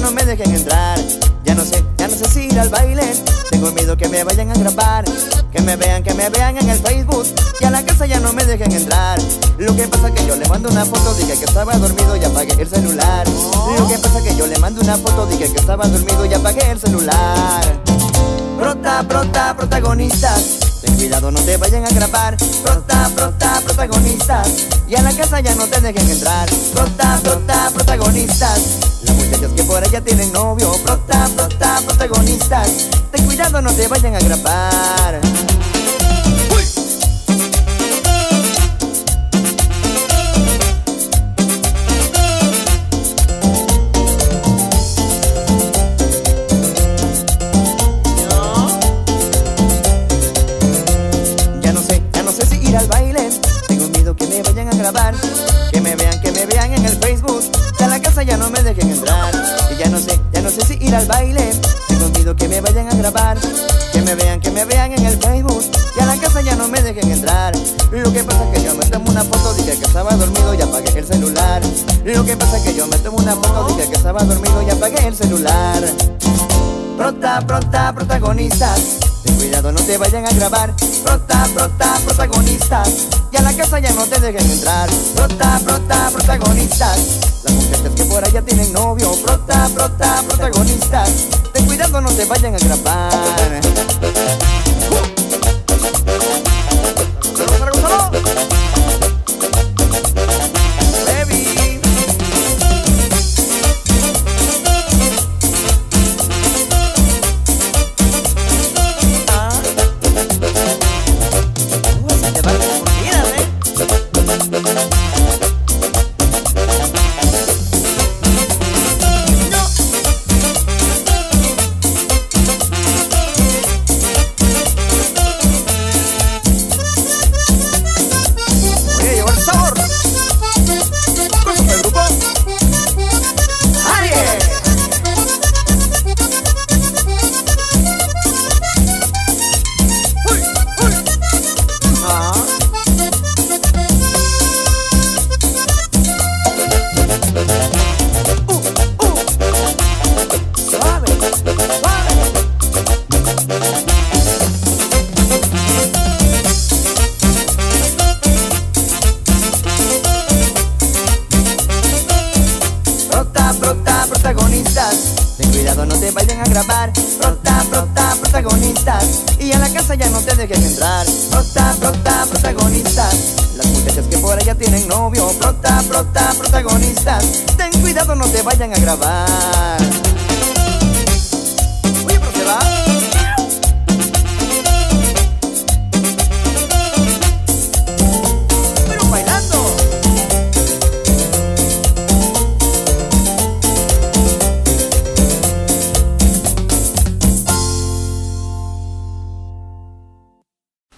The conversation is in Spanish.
no me dejen entrar. Ya no sé, ya no sé si ir al baile. Tengo miedo que me vayan a grabar Que me vean, que me vean en el Facebook Y a la casa ya no me dejen entrar. Lo que pasa que yo le mando una foto Dije que estaba dormido y apagué el celular. Lo que pasa que yo le mando una foto Dije que estaba dormido y apagué el celular. Prota, prota, protagonistas Ten cuidado, no te vayan a grabar Prota, prota, protagonistas. Y a la casa ya no te dejen entrar. Prota, prota, protagonistas. Las muchachas que por allá tienen novio. Prota, prota, protagonistas. Ten cuidado, no te vayan a grabar Que me vean, que me vean en el Facebook. Que a la casa ya no me dejen entrar. Y ya no sé, ya no sé si ir al baile. Tengo miedo que me vayan a grabar. Que me vean, que me vean en el Facebook. Y a la casa ya no me dejen entrar. Lo que pasa es que yo me tomo una foto. Dije que estaba dormido y apagué el celular. Lo que pasa es que yo me tomo una foto. Dije que estaba dormido y apagué el celular. Prota, prota, protagonistas Cuidado, no te vayan a grabar. Prota, prota, protagonistas Y a la casa ya no te dejen entrar. Prota, prota, protagonistas Las muchachas que por allá tienen novio. Prota, prota, protagonistas Ten cuidado, no te vayan a grabar protagonistas. Ten cuidado, no te vayan a grabar. Prota, prota, protagonistas. Y a la casa ya no te dejen entrar. Prota, prota, protagonistas. Las muchachas que por allá tienen novio. Prota, prota, protagonistas. Ten cuidado, no te vayan a grabar